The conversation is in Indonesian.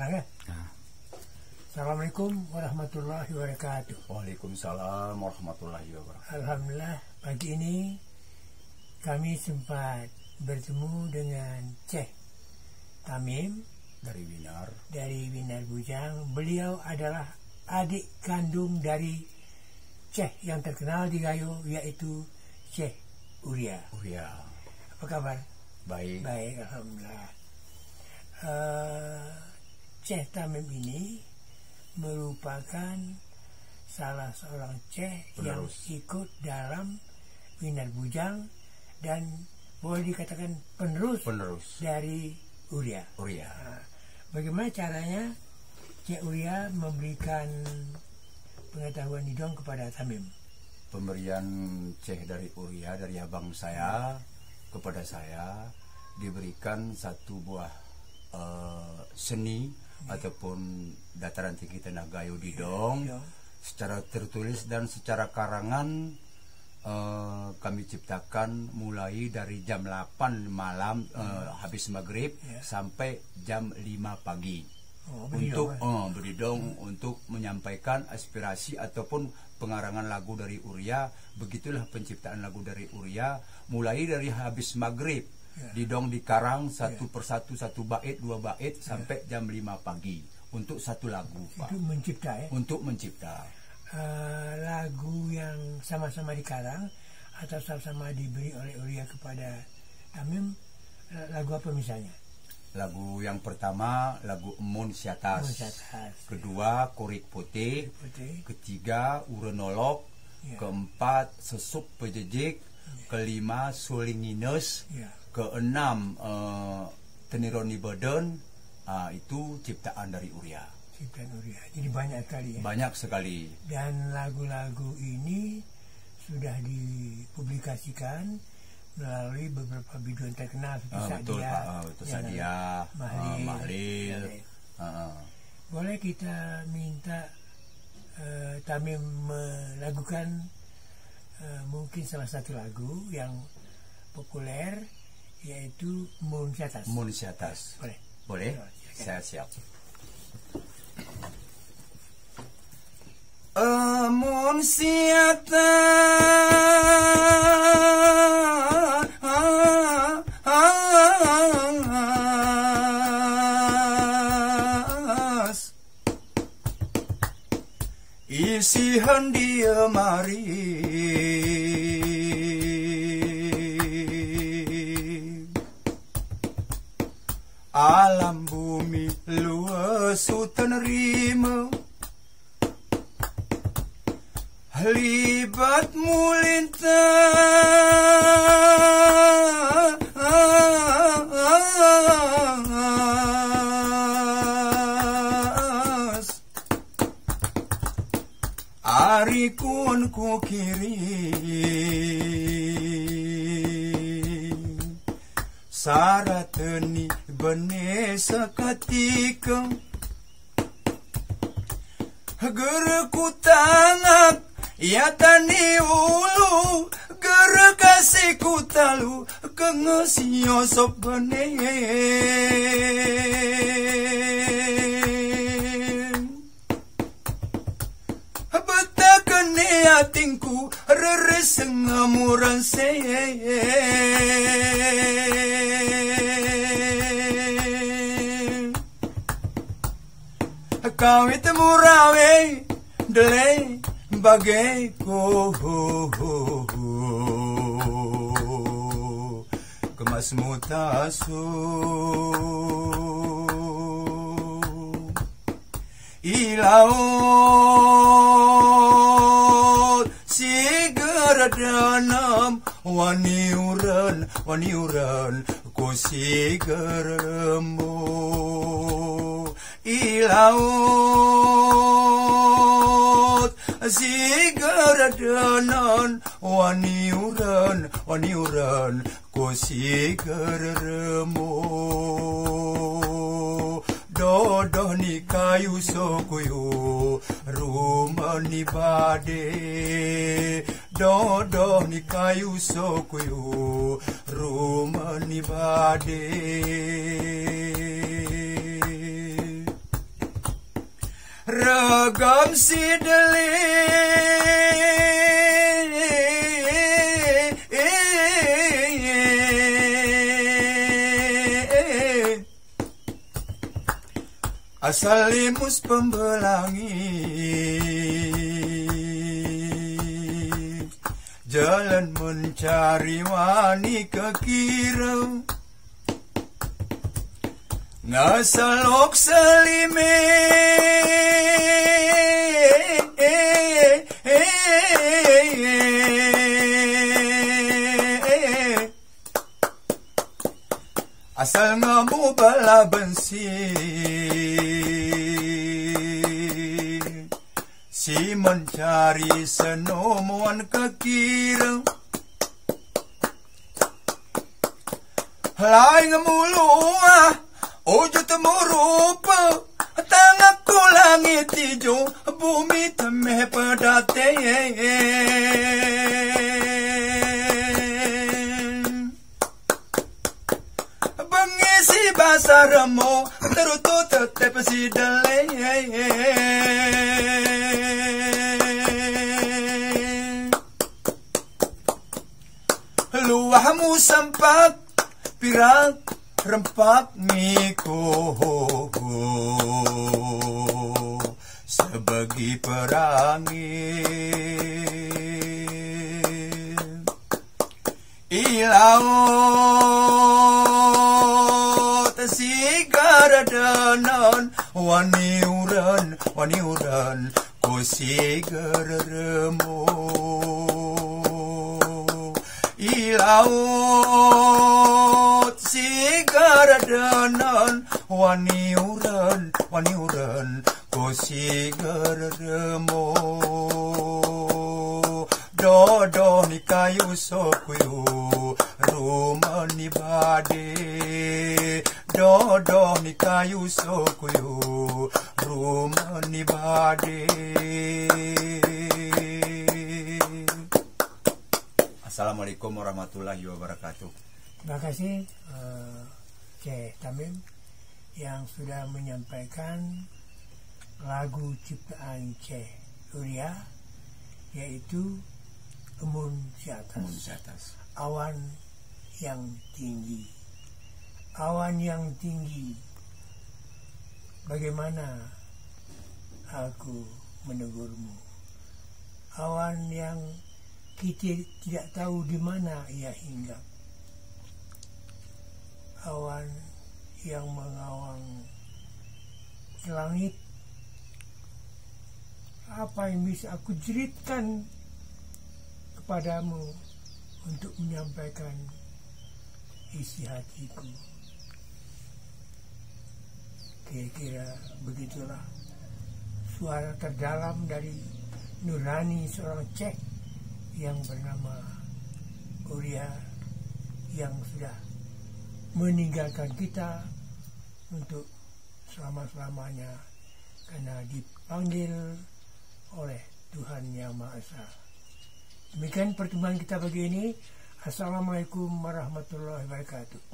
Rangga. Assalamualaikum warahmatullahi wabarakatuh. Waalaikumsalam warahmatullahi wabarakatuh. Alhamdulillah pagi ini kami sempat bertemu dengan Ceh Tamim Dari Winar, dari Winar Bujang. Beliau adalah adik kandung dari Ceh yang terkenal di Gayo yaitu Ceh Uria. Uria, Apa kabar? baik. Baik, Alhamdulillah. Eh, Ceh Tamim ini merupakan salah seorang Ceh yang ikut dalam Winar Bujang dan boleh dikatakan penerus Penerus dari Uria. Uria. Nah, bagaimana caranya Ceh Uria memberikan pengetahuan hidung kepada Tamim? Pemberian ceh dari Uria dari abang saya kepada saya diberikan satu buah eh, seni ataupun dataran tinggi tanah gayo di dong Dong. secara tertulis dan secara karangan eh, kami ciptakan mulai dari jam 8 malam eh, habis maghrib Ya. sampai jam 5 pagi. Oh, untuk dong, eh, beri dong untuk menyampaikan aspirasi ataupun pengarangan lagu dari Uria. Begitulah penciptaan lagu dari Uria. Mulai dari habis maghrib Ya. di dong dikarang satu persatu satu bait dua bait sampai jam 5 pagi untuk satu lagu pak itu mencipta ya. untuk mencipta Eh, lagu yang sama-sama dikarang atau sama-sama diberi oleh Uria kepada Tamim eh, lagu apa misalnya? lagu yang pertama lagu Emun Siatas Mencatat. kedua Korik Putih. ketiga Urenolok Ya. keempat Sesup Pejejik kelima Sulinginus Ya. Keenam eh, Tenironi Badan ah, itu ciptaan dari Uria Ciptaan Uria. Jadi banyak sekali ya. banyak sekali Dan lagu-lagu ini sudah dipublikasikan melalui beberapa biduan terkenal seperti Ah, betul Sadia, Pak Ah, betul ya, Sadia Mahlil, ah, Mahlil. Ah, ah. Boleh kita minta eh, Tamim melakukan eh, mungkin salah satu lagu yang populer yaitu Moon Atas. Emun Siatas Boleh. boleh Ya, silakan. saya siap Emun siatas luas nerima Libat mulintas Ari kun ku kirim Sarateni bene seketika Ger ku tangak ya tani ulu talu kengesio sop kurawe dele bagai ko kemas mutasu ilaot sigeranam waniuran waniuran ko sigeramo ilaut sigara danan waniuran waniuran ko sigaramo Dodoh ni kayu sokuyu rumah ni bade. Dodoh ni kayu sokuyu rumah ni bade Bamsidali Asalimus pembelangi. Jalan mencari wani kekira Ngasalok selime पला bensi Si mencari senomuan kekir Lain mulu ah, ujut murupa Tanganku langit hijau, bumi temeh pedate bahasa remo Terutu tetep si dele Luahmu sempat pirak rempak miko Sebagi perangi. Ilaut dădănan, oaniuran, oaniuran, ko sigăr rămo. Ilaot, sigăr dănan, oaniuran, oaniuran, ko sigăr rămo. Dodo ni kayu sokuyu, rumani bade. Dodo ni kayu sokuyu Rumah ni bade. Assalamualaikum warahmatullahi wabarakatuh. Terima kasih uh, Ceh Tamim yang sudah menyampaikan lagu ciptaan Ceh Uria yaitu Embun si atas. Mun di atas. Awan yang tinggi awan yang tinggi. Bagaimana aku menegurmu? Awan yang kita tidak tahu di mana ia hinggap. Awan yang mengawang langit. Apa yang bisa aku jeritkan kepadamu untuk menyampaikan isi hatiku. Kira-kira begitulah suara terdalam dari nurani seorang cek yang bernama Uria yang sudah meninggalkan kita untuk selama-selamanya karena dipanggil oleh Tuhan Yang Maha Esa. Demikian pertemuan kita pagi ini. Assalamualaikum warahmatullahi wabarakatuh.